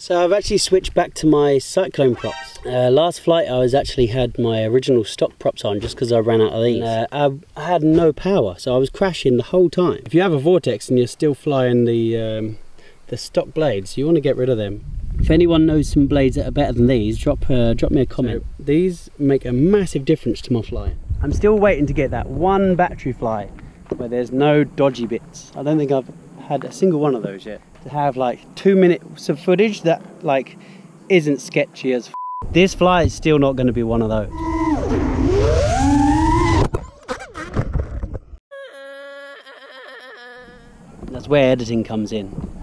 So I've actually switched back to my cyclone props. Uh, last flight I was actually had my original stock props on just because I ran out of these. Uh, I, had no power so I was crashing the whole time. If you have a vortex and you're still flying the, um, the stock blades you want to get rid of them. If anyone knows some blades that are better than these drop, uh, drop me a comment. So these make a massive difference to my flying. I'm still waiting to get that one battery fly where there's no dodgy bits. I don't think I've had a single one of those yet have like two minutes of footage that like isn't sketchy as this fly is still not going to be one of those. That's where editing comes in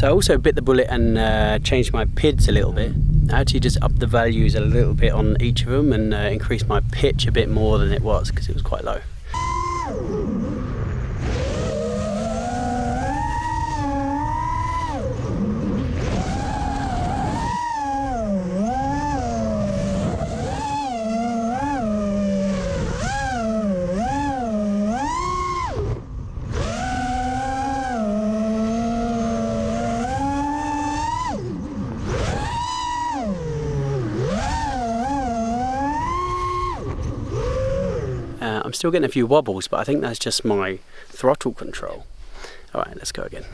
So I also bit the bullet and uh, changed my PIDs a little bit. I actually just upped the values a little bit on each of them and uh, increased my pitch a bit more than it was because it was quite low. I'm still getting a few wobbles, but I think that's just my throttle control. All right, let's go again.